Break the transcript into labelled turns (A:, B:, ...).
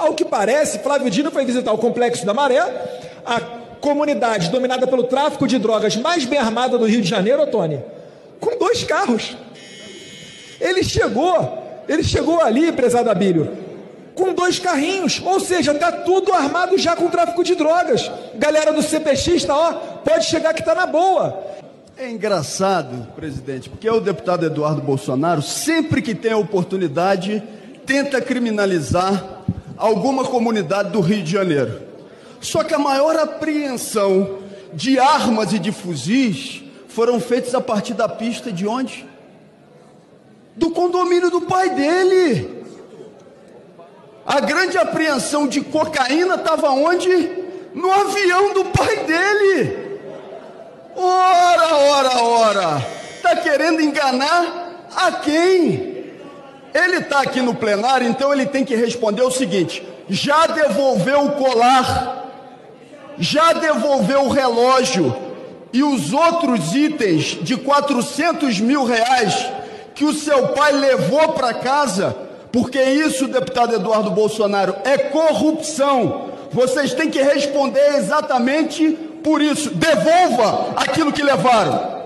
A: Ao que parece, Flávio Dino foi visitar o Complexo da Maré, a comunidade dominada pelo tráfico de drogas mais bem armada do Rio de Janeiro, Tony, com dois carros. Ele chegou, ele chegou ali, prezado Abílio, com dois carrinhos, ou seja, está tudo armado já com tráfico de drogas. Galera do CPX está, ó, pode chegar que está na boa.
B: É engraçado, presidente, porque o deputado Eduardo Bolsonaro, sempre que tem a oportunidade, tenta criminalizar alguma comunidade do Rio de Janeiro. Só que a maior apreensão de armas e de fuzis foram feitos a partir da pista de onde? Do condomínio do pai dele. A grande apreensão de cocaína estava onde? No avião do pai dele. Ora, ora, ora! Está querendo enganar a quem? Ele está aqui no plenário, então ele tem que responder o seguinte: já devolveu o colar, já devolveu o relógio e os outros itens de 400 mil reais que o seu pai levou para casa, porque isso, deputado Eduardo Bolsonaro, é corrupção. Vocês têm que responder exatamente por isso, devolva aquilo que levaram.